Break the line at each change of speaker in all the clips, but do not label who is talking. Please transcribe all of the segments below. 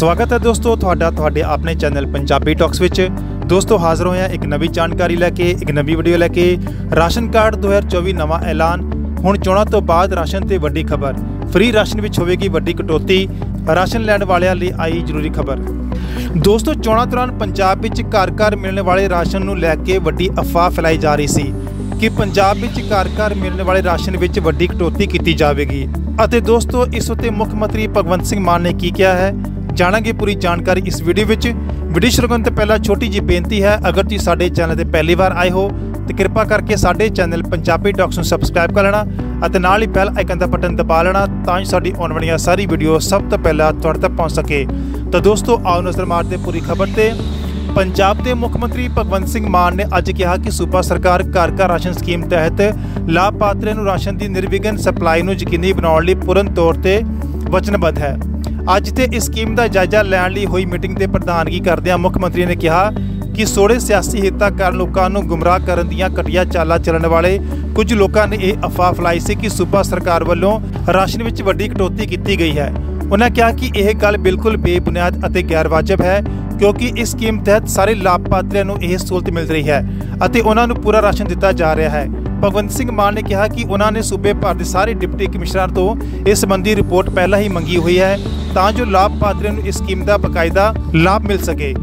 ਸਵਾਗਤ ਹੈ ਦੋਸਤੋ ਤੁਹਾਡਾ ਤੁਹਾਡੇ ਆਪਣੇ ਚੈਨਲ ਪੰਜਾਬੀ ਟਾਕਸ ਵਿੱਚ। ਦੋਸਤੋ ਹਾਜ਼ਰ ਹੋਇਆ ਇੱਕ ਨਵੀਂ ਜਾਣਕਾਰੀ ਲੈ ਕੇ, ਇੱਕ ਨਵੀਂ ਵੀਡੀਓ ਲੈ ਕੇ। ਰਾਸ਼ਨ ਕਾਰਡ 2024 ਨਵਾਂ ਐਲਾਨ। ਹੁਣ ਚੋਣਾਂ ਤੋਂ ਬਾਅਦ ਰਾਸ਼ਨ ਤੇ ਵੱਡੀ ਖਬਰ। ਫ੍ਰੀ ਰਾਸ਼ਨ ਵਿੱਚ ਹੋਵੇਗੀ ਵੱਡੀ ਕਟੌਤੀ। ਰਾਸ਼ਨ ਲੈਣ ਵਾਲਿਆਂ ਲਈ ਆਈ ਜ਼ਰੂਰੀ ਖਬਰ। ਦੋਸਤੋ ਚੋਣਾਂ ਦੌਰਾਨ ਪੰਜਾਬ ਵਿੱਚ ਘਰ ਘਰ ਮਿਲਣ ਵਾਲੇ ਰਾਸ਼ਨ ਨੂੰ ਲੈ ਕੇ ਵੱਡੀ ਅਫਵਾਹ ਫੈਲਾਈ ਜਾ ਰਹੀ ਸੀ ਕਿ ਪੰਜਾਬ ਵਿੱਚ ਘਰ ਘਰ ਮਿਲਣ ਵਾਲੇ ਰਾਸ਼ਨ ਵਿੱਚ ਵੱਡੀ ਕਟੌਤੀ ਕੀਤੀ ਜਾਵੇਗੀ। ਅਤੇ ਦੋਸਤੋ ਇਸ ਉੱਤੇ ਮੁੱਖ ਮੰਤਰੀ ਭਗਵੰਤ ਸਿੰਘ ਮਾਨ ਨੇ ਕੀ ਕਿਹਾ ਹੈ? ਜਾਣਾਂਗੇ ਪੂਰੀ ਜਾਣਕਾਰੀ ਇਸ ਵੀਡੀਓ ਵਿੱਚ। ਵੀਡੀਓ ਸ਼ੁਰੂ ਕਰਨ ਤੋਂ ਪਹਿਲਾਂ ਛੋਟੀ ਜਿਹੀ ਬੇਨਤੀ ਹੈ, ਅਗਰ ਤੁਸੀਂ ਸਾਡੇ ਚੈਨਲ ਤੇ ਪਹਿਲੀ ਵਾਰ ਆਏ ਹੋ, ਤੇ ਕਿਰਪਾ ਕਰਕੇ ਸਾਡੇ ਚੈਨਲ ਪੰਜਾਬੀ ਟਾਕਸ ਨੂੰ ਸਬਸਕ੍ਰਾਈਬ ਕਰ ਲੈਣਾ ਅਤੇ ਨਾਲ ਹੀ ਬੈਲ ਆਈਕਨ ਦਾ ਬਟਨ ਦਬਾ ਲੈਣਾ ਤਾਂ ਜੋ ਸਾਡੀ ਆਉਣ ਵਾਲੀਆਂ ਸਾਰੀ ਵੀਡੀਓ ਸਭ ਤੋਂ ਪਹਿਲਾਂ ਤੁਹਾਡੇ ਤੱਕ ਪਹੁੰਚ ਸਕੇ। ਤਾਂ ਦੋਸਤੋ, ਆਓ ਨਜ਼ਰ ਮਾਰਦੇ ਪੂਰੀ ਖਬਰ ਤੇ। ਪੰਜਾਬ ਦੇ ਮੁੱਖ ਮੰਤਰੀ ਭਗਵੰਤ ਸਿੰਘ ਮਾਨ ਨੇ ਅੱਜ ਕਿਹਾ ਕਿ ਸੂਬਾ ਸਰਕਾਰ ਘਰ ਘਰ ਰਾਸ਼ਨ ਸਕੀਮ ਤਹਿਤ ਲਾਭਪਾਤਰੀਆਂ ਨੂੰ ਰਾਸ਼ਨ ਦੀ ਨਿਰਵਿਘਨ ਸਪਲਾਈ ਨੂੰ ਯਕੀਨੀ ਬਣਾਉਣ ਲਈ ਪੂਰਨ ਤੌਰ ਤੇ ਵਚਨਬੱਧ ਹੈ। ਅੱਜ ਤੇ ਇਸ ਸਕੀਮ ਦਾ ਜਾਇਜ਼ਾ ਲੈਣ ਲਈ ਹੋਈ ਮੀਟਿੰਗ ਤੇ ਪ੍ਰਧਾਨਗੀ ਕਰਦਿਆਂ ਮੁੱਖ ਮੰਤਰੀ ਨੇ ਕਿਹਾ ਕਿ ਸੋੜੇ ਸਿਆਸੀ ਹਿੱਤਾਂ ਕਾਰਨ ਲੋਕਾਂ ਨੂੰ ਗੁੰਮਰਾਹ ਕਰਨ ਦੀਆਂ ਘਟੀਆਂ ਚਾਲਾਂ ਚੱਲਣ ਵਾਲੇ ਕੁਝ ਲੋਕਾਂ ਨੇ ਇਹ ਅਫਵਾਹ ਫੈਲਾਈ ਸੀ ਕਿ ਸੂਬਾ ਸਰਕਾਰ ਵੱਲੋਂ ਰਾਸ਼ਨ ਵਿੱਚ ਵੱਡੀ ਕਟੌਤੀ ਕੀਤੀ ਗਈ ਹੈ। ਉਹਨਾਂ ਕਿਹਾ ਕਿ ਇਹ ਗੱਲ ਬਿਲਕੁਲ ਬੇਬੁਨਿਆਦ ਅਤੇ ਗੈਰ ਵਾਜਬ ਹੈ ਕਿਉਂਕਿ ਇਸ ਸਕੀਮ ਤਹਿਤ ਸਾਰੇ ਲਾਭਪਾਤਰੀਆਂ ਨੂੰ ਇਹ ਸਹੂਲਤ ਮਿਲ ਰਹੀ ਹੈ ਅਤੇ ਉਹਨਾਂ ਨੂੰ ਪੂਰਾ ਰਾਸ਼ਨ ਦਿੱਤਾ ਜਾ ਰਿਹਾ ਹੈ। ਭਗਵੰਤ ਸਿੰਘ ਮਾਨ ਨੇ ਕਿਹਾ ਕਿ ਉਹਨਾਂ ਨੇ ਸੂਬੇ ਭਰ ਦੇ ਸਾਰੇ ਡਿਪਟੀ ਕਮਿਸ਼ਨਰਾਂ ਤੋਂ ਇਸ ਸੰਬੰਧੀ ਰਿਪੋਰਟ ਪਹਿਲਾਂ ਹੀ ਮੰਗੀ ਹੋਈ ਹੈ ਤਾਂ ਜੋ ਲਾਭਪਾਤਰੀਆਂ ਨੂੰ ਇਸ ਸਕੀਮ ਦਾ ਬਕਾਇਦਾ ਲਾਭ ਮਿਲ ਸਕੇ।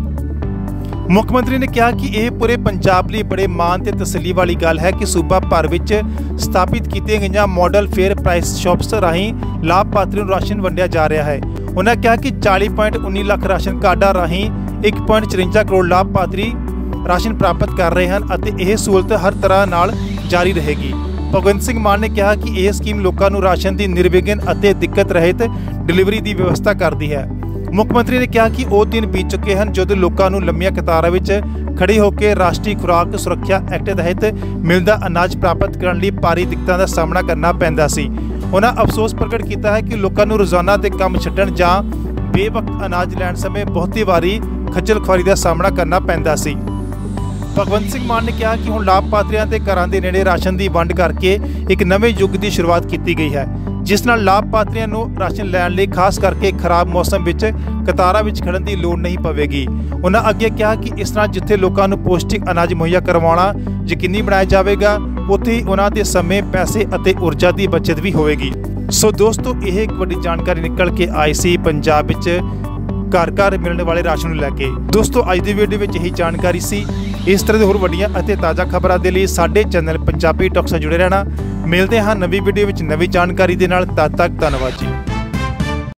ਮੁੱਖ ਮੰਤਰੀ ਨੇ ਕਿਹਾ ਕਿ ਇਹ ਪੂਰੇ ਪੰਜਾਬ ਲਈ ਬੜੇ ਮਾਣ ਤੇ ਤਸੱਲੀ ਵਾਲੀ ਗੱਲ ਹੈ ਕਿ ਸੂਬਾ ਭਰ ਵਿੱਚ ਸਥਾਪਿਤ ਕੀਤੀਆਂ ਗਈਆਂ ਮਾਡਲ ਫੇਅਰ ਪ੍ਰਾਈਸ ਸ਼ਾਪਸ ਰਾਹੀਂ ਲਾਭਪਾਤਰੀਆਂ ਨੂੰ ਰਾਸ਼ਨ ਵੰਡਿਆ ਜਾ ਰਿਹਾ ਹੈ। ਉਹਨਾਂ ਕਿਹਾ ਕਿ 40.19 ਲੱਖ ਰਾਸ਼ਨ ਕਾਰਡਾਂ ਰਾਹੀਂ 1.54 ਕਰੋੜ ਲਾਭਪਾਤਰੀ ਰਾਸ਼ਨ ਪ੍ਰਾਪਤ ਕਰ ਰਹੇ ਹਨ ਅਤੇ ਇਹ ਸਹੂਲਤ ਹਰ ਤਰ੍ਹਾਂ ਨਾਲ ਜਾਰੀ ਰਹੇਗੀ। ਭਗਵੰਤ ਸਿੰਘ ਮਾਨ ਨੇ ਕਿਹਾ ਕਿ ਇਹ ਸਕੀਮ ਲੋਕਾਂ ਨੂੰ ਰਾਸ਼ਨ ਦੀ ਨਿਰਵਿਘਨ ਅਤੇ ਦਿੱਕਤ ਰਹਿਤ ਡਿਲੀਵਰੀ ਦੀ ਵਿਵਸਥਾ ਕਰਦੀ ਹੈ। ਮੁੱਖ ਮੰਤਰੀ ਨੇ ਕਿਹਾ ਕਿ ਉਹ ਦਿਨ ਬੀਤ ਚੁੱਕੇ ਹਨ ਜਦੋਂ ਲੋਕਾਂ ਨੂੰ ਲੰਮੀਆਂ ਕਤਾਰਾਂ ਵਿੱਚ ਖੜੇ ਹੋ ਕੇ ਰਾਸ਼ਟਰੀ ਖੁਰਾਕ ਸੁਰੱਖਿਆ ਐਕਟ ਤਹਿਤ ਮਿਲਦਾ ਅਨਾਜ ਪ੍ਰਾਪਤ ਕਰਨ ਲਈ ਭਾਰੀ ਦਿੱਕਤਾਂ ਦਾ ਸਾਹਮਣਾ ਕਰਨਾ ਪੈਂਦਾ ਸੀ। ਉਹਨਾਂ ਅਫਸੋਸ ਪ੍ਰਗਟ ਕੀਤਾ ਹੈ ਕਿ ਲੋਕਾਂ ਨੂੰ ਰੋਜ਼ਾਨਾ ਦੇ ਕੰਮ ਛੱਡਣ ਜਾਂ ਬੇਵਕਤ ਅਨਾਜ ਲੈਣ ਸਮੇਂ ਬਹੁਤੀ ਵਾਰੀ ਖੱਜਲ ਖੁਆਰੀ ਦਾ ਸਾਹਮਣਾ ਕਰਨਾ ਪੈਂਦਾ ਸੀ। ਭਗਵੰਤ ਸਿੰਘ ਮਾਨ ਨੇ ਕਿਹਾ ਕਿ ਹੁਣ ਲਾਭਪਾਤਰੀਆਂ ਦੇ ਘਰਾਂ ਦੇ ਨੇੜੇ ਰਾਸ਼ਨ ਦੀ ਵੰਡ ਕਰਕੇ ਇੱਕ ਨਵੇਂ ਯੁੱਗ ਦੀ ਸ਼ੁਰੂਆਤ ਕੀਤੀ ਗਈ ਹੈ, ਜਿਸ ਨਾਲ ਲਾਭਪਾਤਰੀਆਂ ਨੂੰ ਰਾਸ਼ਨ ਲੈਣ ਲਈ ਖਾਸ ਕਰਕੇ ਖਰਾਬ ਮੌਸਮ ਵਿੱਚ ਕਤਾਰਾਂ ਵਿੱਚ ਖੜਨ ਦੀ ਲੋੜ ਨਹੀਂ ਪਵੇਗੀ। ਉਹਨਾਂ ਅੱਗੇ ਕਿਹਾ ਕਿ ਇਸ ਤਰ੍ਹਾਂ ਜਿੱਥੇ ਲੋਕਾਂ ਨੂੰ ਪੌਸ਼ਟਿਕ ਅਨਾਜ ਮੁਹੱਈਆ ਕਰਵਾਉਣਾ ਯਕੀਨੀ ਬਣਾਇਆ ਜਾਵੇਗਾ, ਉੱਥੇ ਹੀ ਉਹਨਾਂ ਦੇ ਸਮੇਂ, ਪੈਸੇ ਅਤੇ ਊਰਜਾ ਦੀ ਬਚਤ ਵੀ ਹੋਵੇਗੀ। ਸੋ ਦੋਸਤੋ, ਇਹ ਇੱਕ ਵੱਡੀ ਜਾਣਕਾਰੀ ਨਿਕਲ ਕੇ ਆਈ ਸੀ ਪੰਜਾਬ ਵਿੱਚ ਘਰ ਘਰ ਮਿਲਣ ਵਾਲੇ ਰਾਸ਼ਨ ਨੂੰ ਲੈ ਕੇ। ਦੋਸਤੋ, ਅੱਜ ਦੀ ਵੀਡੀਓ ਵਿੱਚ ਇਹੀ ਜਾਣਕਾਰੀ ਸੀ। ਇਸ ਤਰ੍ਹਾਂ ਦੇ ਹੋਰ ਵੱਡੀਆਂ ਅਤੇ ਤਾਜ਼ਾ ਖਬਰਾਂ ਦੇ ਲਈ ਸਾਡੇ ਚੈਨਲ ਪੰਜਾਬੀ ਟਾਕਸ ਨਾਲ ਜੁੜੇ ਰਹਿਣਾ। ਮਿਲਦੇ ਹਾਂ ਨਵੀਂ ਵੀਡੀਓ ਵਿੱਚ ਨਵੀਂ ਜਾਣਕਾਰੀ ਦੇ ਨਾਲ। ਤਦ ਤੱਕ ਧੰਨਵਾਦ ਜੀ।